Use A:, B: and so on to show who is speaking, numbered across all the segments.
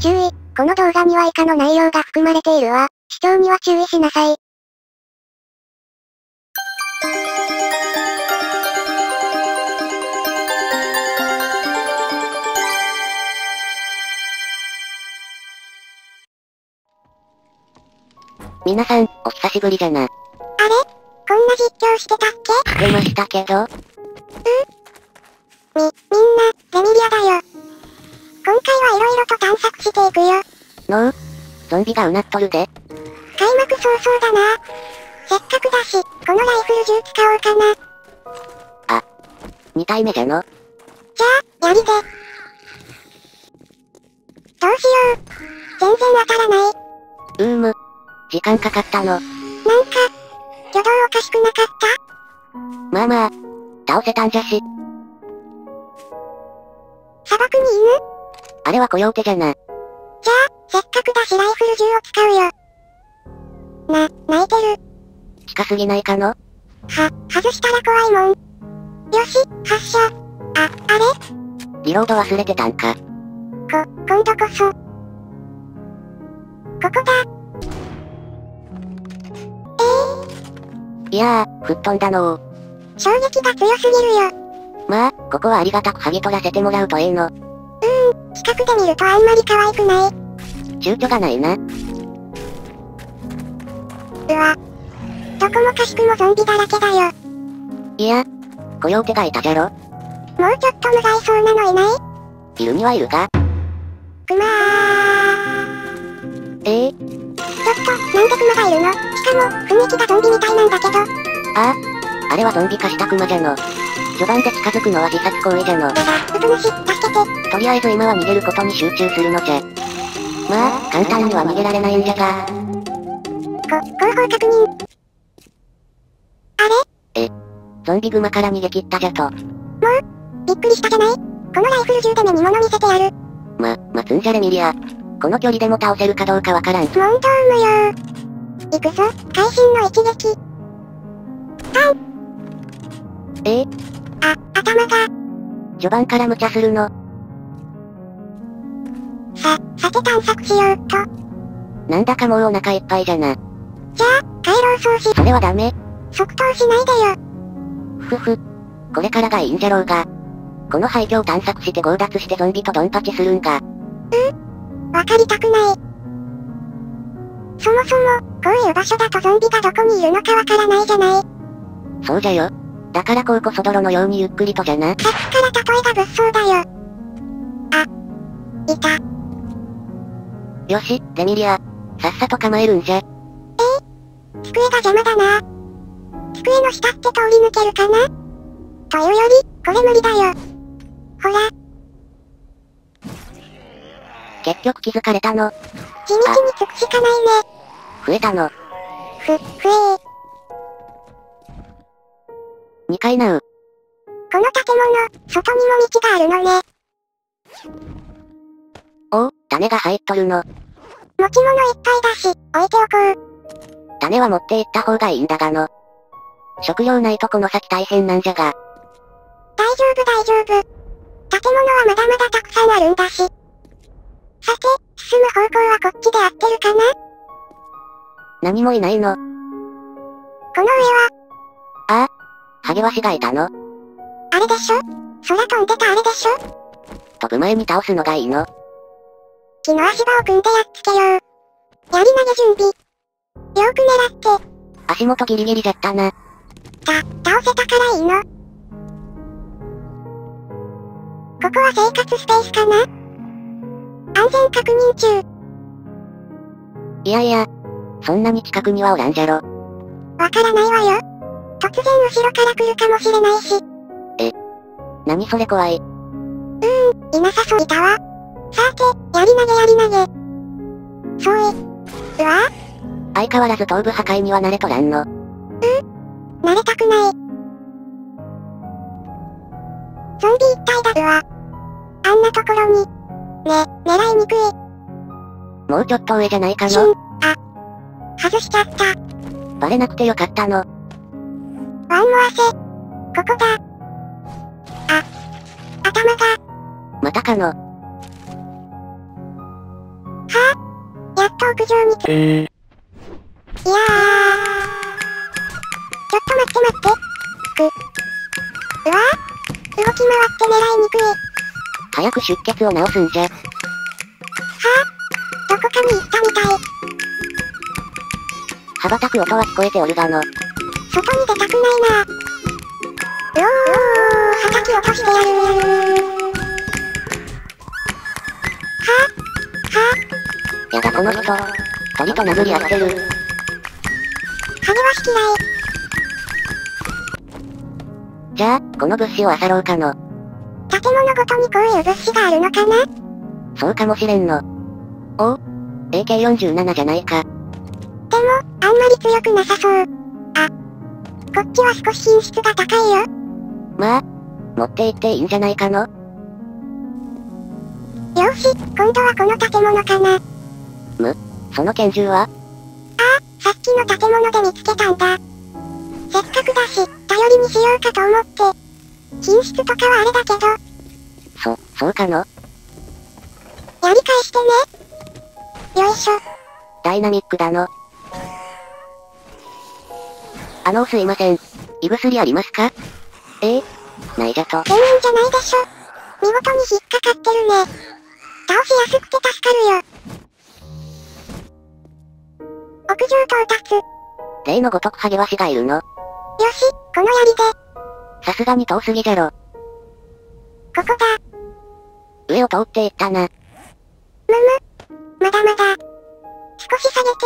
A: 注意、この動画には以下の内容が含まれているわ。視聴には注意しなさい。
B: 皆さん、お久しぶりじゃな。
A: あれ？こんな実況してたっけ？
B: してましたけど、
A: み、みんな、レミリアだよ。今回はいろいろと探索していくよ。
B: のうゾンビがうなっとるで。
A: 開幕早々だな。せっかくだし、このライフル銃使おうかな。
B: 二体目じゃの。
A: じゃあ、やりで。どうしよう。全然当たらない。
B: うーむ。時間かかったの。
A: なんか、挙動おかしくなかった？
B: まあまあ。倒せたんじゃし。れはコヨーテじゃな。
A: じゃあ、せっかくだしライフル銃を使うよ。な、泣いてる。
B: 近すぎないかの？
A: は、外したら怖いもん。よし、発射。あ、あれ？
B: リロード忘れてたんか。
A: こ、今度こそ。ここだ。
B: いやー、吹っ飛んだのー。
A: 衝撃が強すぎるよ。
B: まあ、ここはありがたく剥ぎ取らせてもらうとええの。
A: 近くで見るとあんまり可愛くない。
B: 躊躇がないな。
A: うわ。どこもかしくもゾンビだらけだよ。
B: いや、コヨーテがいたじゃろ。
A: もうちょっと無害そうなのいない？
B: いるにはいるが。
A: クマー。
B: ええ
A: ちょっと、なんでクマがいるの？しかも、雰囲気がゾンビみたいなんだけど。
B: ああ。あれはゾンビ化したクマじゃの。序盤で近づくのは自殺行為じゃの。
A: やだ、うつ虫、助けて。
B: とりあえず今は逃げることに集中するのじゃ。まあ、簡単には逃げられないんじゃが。
A: こ、後方確認。あれ？
B: ゾンビグマから逃げ切ったじゃと。
A: びっくりしたじゃない？このライフル銃で目に物見せてやる。
B: ま、待つんじゃレミリア。この距離でも倒せるかどうかわからん。
A: 問答無用。行くぞ、会心の一撃。
B: ええ？
A: あ、頭が、
B: 序盤から無茶するの。
A: て探索しようと。
B: なんだかもうお腹いっぱいじゃな。
A: じゃあ、回廊装置、
B: それはダメ。
A: 即答しないでよ。
B: ふふ。これからがいいんじゃろうが。この廃墟を探索して強奪してゾンビとドンパチするんが。
A: わかりたくない。そもそも、こういう場所だとゾンビがどこにいるのかわからないじゃない。
B: そうじゃよ。だからこうこそ泥のようにゆっくりとじゃな。
A: さっきから例えが物騒だよ。あ、いた。
B: よし、レミリア。さっさと構えるんじゃ。
A: 机が邪魔だな。机の下って通り抜けるかな？というより、これ無理だよ。ほら、
B: 結局気づかれたの。
A: 地道につくしかないね。
B: 増えたの。
A: ふ、ふえー。
B: 2階なう。
A: この建物、外にも道があるのね。
B: 種が入っとるの。
A: 持ち物いっぱいだし、置いておこう。
B: 種は持って行った方がいいんだがの。食料ないとこの先大変なんじゃが。
A: 大丈夫大丈夫。建物はまだまだたくさんあるんだし。さて、進む方向はこっちで合ってるかな？
B: 何もいないの。
A: この上は、
B: ああ。ハゲワシがいたの。
A: あれでしょ？空飛んでたあれでしょ？
B: 飛ぶ前に倒すのがいいの。
A: 木の足場を組んでやっつけよう。やり投げ準備。よーく狙って、
B: 足元ギリギリじゃったな。
A: た、倒せたからいいの。ここは生活スペースかな安全確認中。
B: いやいや。そんなに近くにはおらんじゃろ。
A: わからないわよ。突然後ろから来るかもしれないし、え
B: 何それ怖い。
A: うーんいなさそういたわ。さて、やり投げやり投げ。そうえ。うわ
B: 相変わらず頭部破壊には慣れとらんの。
A: 慣れたくない。ゾンビ一体だうわ。あんなところに。ね、狙いにくい。
B: もうちょっと上じゃないかの？、
A: あ。外しちゃった。
B: バレなくてよかったの。
A: ワンモアセ。ここだ。あ。頭が、
B: またかの？
A: と屋上につ、
C: えー、
A: いやー。ちょっと待って待って。く。うわー動き回って狙いにくい。は
B: 早く出血を治すんじゃ。
A: ぁどこかに行ったみたい。
B: 羽ばたく音は聞こえておるがの。
A: 外に出たくないな。うおー、叩き落としてやる
B: この人。鳥と殴り合ってる。
A: ぁ羽は嫌い。
B: じゃあ、この物資を漁ろうかの。
A: 建物ごとにこういう物資があるのかな？
B: そうかもしれんの。おう ?AK47 じゃないか。
A: でも、あんまり強くなさそう。あ。こっちは少し品質が高いよ。
B: まあ、持って行っていいんじゃないかの
A: よし、今度はこの建物かな。
B: その拳銃は？
A: さっきの建物で見つけたんだ。せっかくだし、頼りにしようかと思って。品質とかはあれだけど、
B: そ、そうかの？
A: やり返してね。よいしょ。
B: ダイナミックだの。あの、すいません。胃薬ありますか？え？えないじゃと。
A: 全員じゃないでしょ。見事に引っかかってるね。倒しやすくて助かるよ。屋上到達。よ
B: 例のごとくハゲワシがいるの？
A: し、この槍で、
B: さすがに遠すぎじゃろ。
A: ここだ。
B: 上を通っていったな。
A: むむ。まだまだ。少し下げて。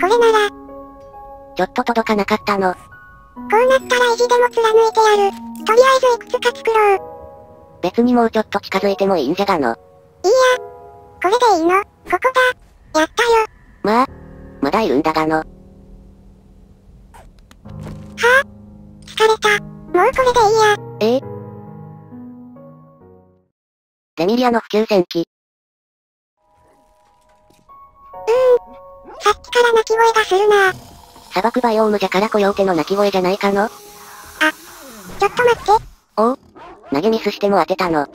A: これなら、
B: ちょっと届かなかったの。
A: こうなったら意地でも貫いてやる。とりあえずいくつか作ろう。
B: 別にもうちょっと近づいてもいいんじゃがの。
A: いいや。これでいいの。ここだ。やったよ。
B: まあ、まだいるんだがの。
A: 疲れた。もうこれでいいや。
B: え？えレミリアの普及戦記。
A: さっきから鳴き声がするな。
B: 砂漠バイオームじゃからコヨーテの鳴き声じゃないかの
A: ちょっと待って。
B: お？う投げミスしても当てたの。
A: ど、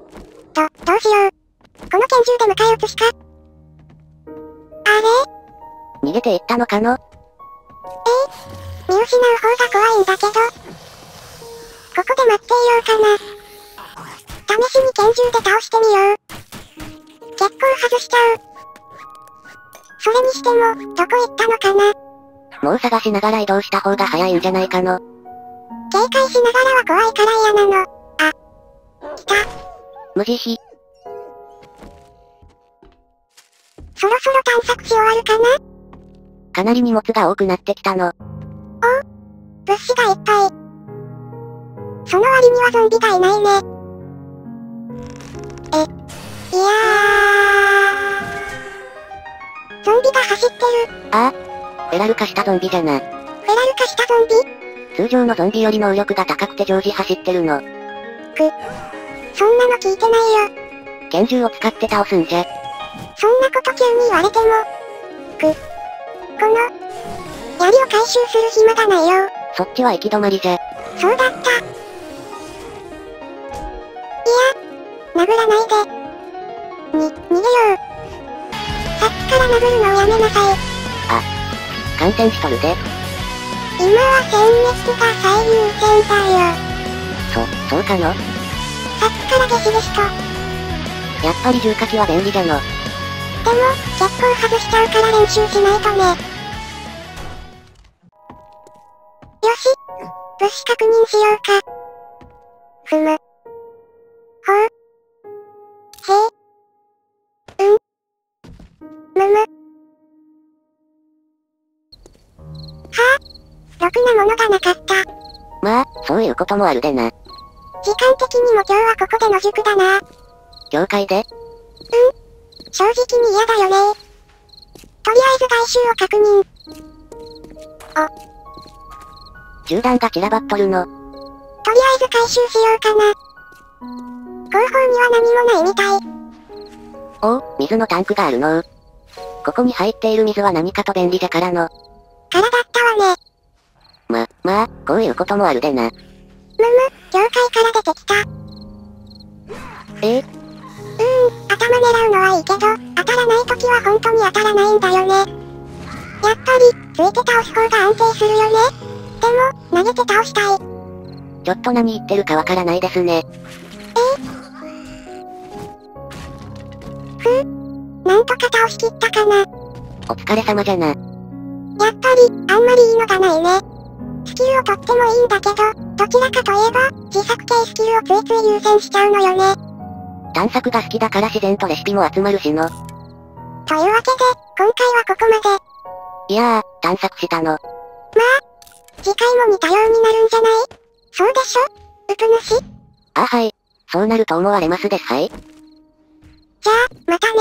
A: どうしよう。この拳銃で迎え撃つしか。あれ？
B: 逃げていったのかの？
A: 見失う方が怖いんだけど。ここで待っていようかな。試しに拳銃で倒してみよう。結構外しちゃう。それにしても、どこ行ったのかな？
B: もう探しながら移動した方が早いんじゃないかの？
A: 警戒しながらは怖いから嫌なの。あ。来た。
B: 無慈悲。
A: そろそろ探索し終わるかな？
B: かなり荷物が多くなってきたの。
A: 物資がいっぱい。その割にはゾンビがいないね。え、いやー。ゾンビが走ってる。
B: ああ。フェラル化したゾンビじゃな。
A: フェラル化したゾンビ？
B: 通常のゾンビより能力が高くて常時走ってるの。
A: そんなの聞いてないよ。
B: 拳銃を使って倒すんじゃ。
A: そんなこと急に言われても。く。この、槍を回収する暇がないよ。
B: そっちは行き止まりじゃ。
A: そうだった。いや、殴らないで。に、逃げよう。さっきから殴るのをやめなさい。
B: 感染しとるぜ。
A: 今は殲滅が最優先だよ。
B: そ、そうかの
A: さっきからゲシゲシと。
B: やっぱり重火器は便利じゃの。
A: でも、結構外しちゃうから練習しないとね。よし。物資確認しようか。ふむ。ほう。へえ。うん。むむ。はあ。ろくなものがなかった。
B: まあ、そういうこともあるでな。
A: 時間的にも今日はここで野宿だな。
B: 境界で？
A: 正直に嫌だよね。とりあえず外周を確認。
B: 銃弾が散らばっとるの。
A: とりあえず回収しようかな。後方には何もないみたい。
B: おう、水のタンクがあるのう。ここに入っている水は何かと便利じゃからの。
A: 空だったわね。
B: ま、まあ、こういうこともあるでな。
A: むむ、境界から出てきた。
B: ええ
A: うーん、頭狙うのはいいけど、頭当たらない時は本当に当たらないんだよね。やっぱり、ついて倒す方が安定するよね。でも、投げて倒したい。
B: ちょっと何言ってるかわからないですね。
A: ふう。なんとか倒しきったかな。
B: お疲れ様じゃな。
A: やっぱり、あんまりいいのがないね。スキルを取ってもいいんだけど、どちらかといえば、自作系スキルをついつい優先しちゃうのよね。
B: 探索が好きだから自然とレシピも集まるしの。
A: というわけで、今回はここまで。
B: いやー、探索したの。
A: 次回も似たようになるんじゃない？そうでしょ？うぷ主？
B: あはい。そうなると思われますですはい。
A: じゃあ、またね。